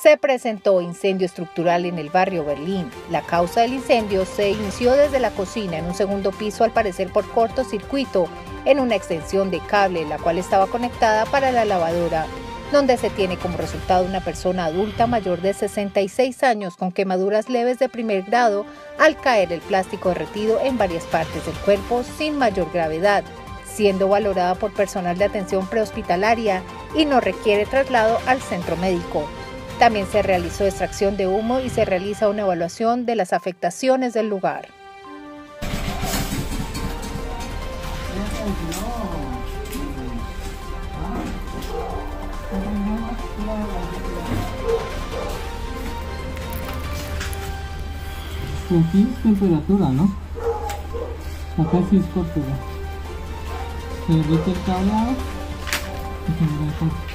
se presentó incendio estructural en el barrio Berlín. La causa del incendio se inició desde la cocina en un segundo piso al parecer por cortocircuito en una extensión de cable la cual estaba conectada para la lavadora, donde se tiene como resultado una persona adulta mayor de 66 años con quemaduras leves de primer grado al caer el plástico derretido en varias partes del cuerpo sin mayor gravedad, siendo valorada por personal de atención prehospitalaria y no requiere traslado al centro médico. También se realizó extracción de humo y se realiza una evaluación de las afectaciones del lugar. Aquí es temperatura, ¿no? Acá sí es cortura. Se derrite el y se